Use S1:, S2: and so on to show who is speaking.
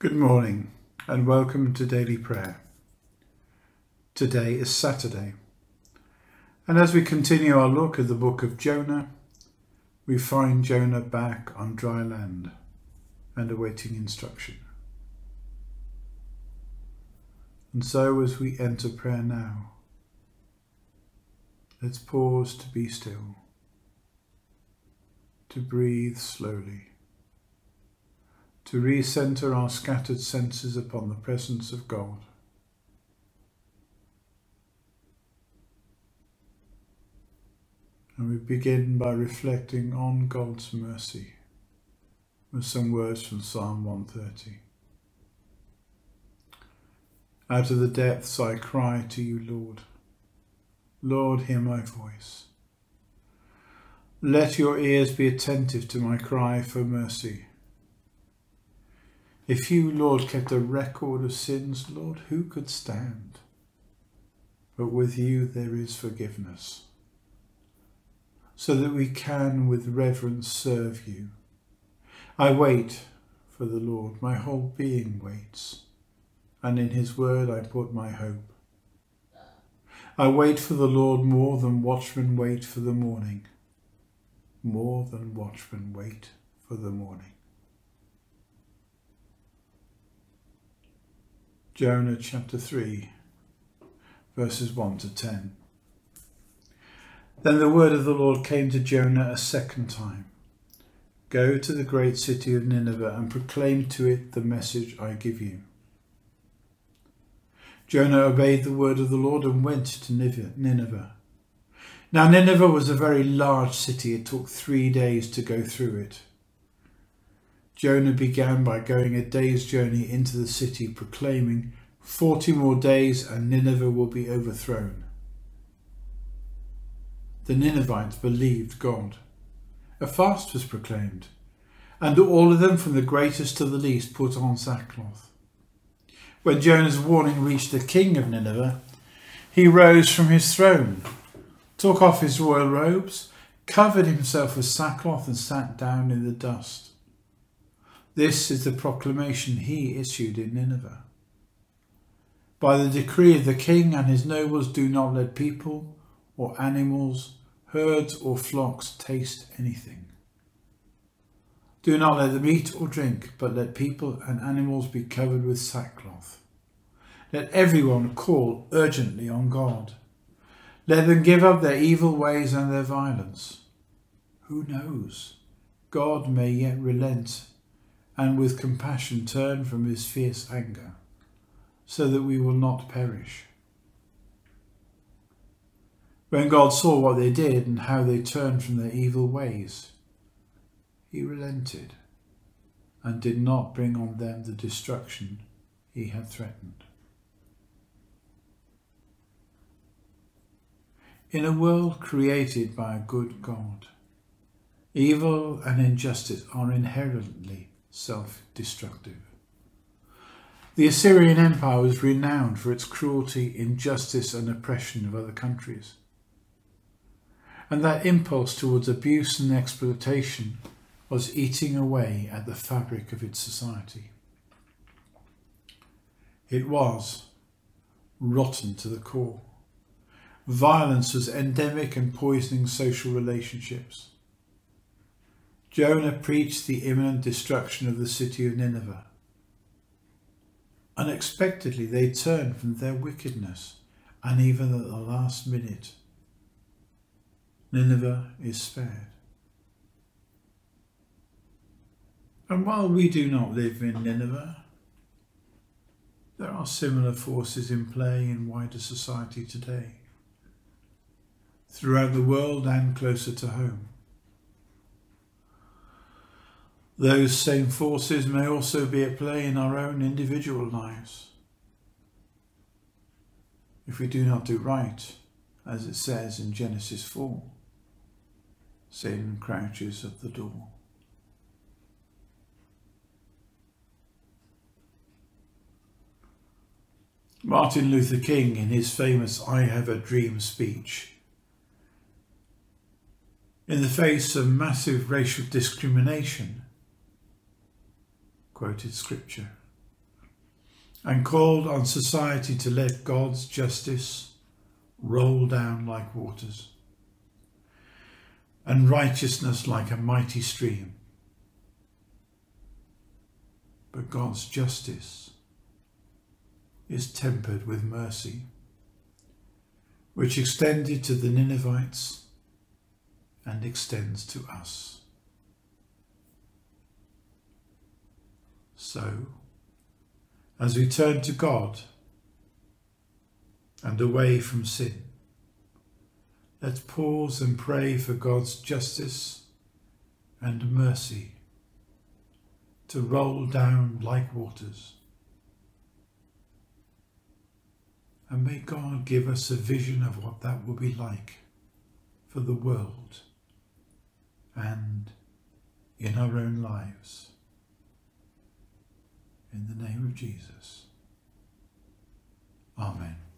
S1: Good morning and welcome to daily prayer. Today is Saturday, and as we continue our look at the book of Jonah, we find Jonah back on dry land and awaiting instruction. And so, as we enter prayer now, let's pause to be still, to breathe slowly to recenter our scattered senses upon the presence of God. And we begin by reflecting on God's mercy with some words from Psalm 130. Out of the depths I cry to you, Lord. Lord, hear my voice. Let your ears be attentive to my cry for mercy. If you, Lord, kept a record of sins, Lord, who could stand? But with you there is forgiveness, so that we can with reverence serve you. I wait for the Lord, my whole being waits, and in his word I put my hope. I wait for the Lord more than watchmen wait for the morning, more than watchmen wait for the morning. Jonah chapter 3, verses 1 to 10. Then the word of the Lord came to Jonah a second time Go to the great city of Nineveh and proclaim to it the message I give you. Jonah obeyed the word of the Lord and went to Nineveh. Now, Nineveh was a very large city. It took three days to go through it. Jonah began by going a day's journey into the city, proclaiming, Forty more days and Nineveh will be overthrown. The Ninevites believed God. A fast was proclaimed, and all of them, from the greatest to the least, put on sackcloth. When Jonah's warning reached the king of Nineveh, he rose from his throne, took off his royal robes, covered himself with sackcloth, and sat down in the dust. This is the proclamation he issued in Nineveh. By the decree of the king and his nobles, do not let people or animals, herds or flocks taste anything. Do not let them eat or drink, but let people and animals be covered with sackcloth. Let everyone call urgently on God. Let them give up their evil ways and their violence. Who knows? God may yet relent and with compassion turn from his fierce anger, so that we will not perish. When God saw what they did and how they turned from their evil ways, he relented and did not bring on them the destruction he had threatened. In a world created by a good God, evil and injustice are inherently self-destructive. The Assyrian Empire was renowned for its cruelty, injustice and oppression of other countries. And that impulse towards abuse and exploitation was eating away at the fabric of its society. It was rotten to the core. Violence was endemic and poisoning social relationships. Jonah preached the imminent destruction of the city of Nineveh. Unexpectedly, they turned from their wickedness, and even at the last minute, Nineveh is spared. And while we do not live in Nineveh, there are similar forces in play in wider society today, throughout the world and closer to home. Those same forces may also be at play in our own individual lives. If we do not do right, as it says in Genesis 4, Satan crouches at the door. Martin Luther King, in his famous I Have a Dream speech, in the face of massive racial discrimination, quoted scripture and called on society to let God's justice roll down like waters and righteousness like a mighty stream. But God's justice is tempered with mercy, which extended to the Ninevites and extends to us. So, as we turn to God and away from sin, let's pause and pray for God's justice and mercy to roll down like waters. And may God give us a vision of what that will be like for the world and in our own lives. In the name of Jesus. Amen.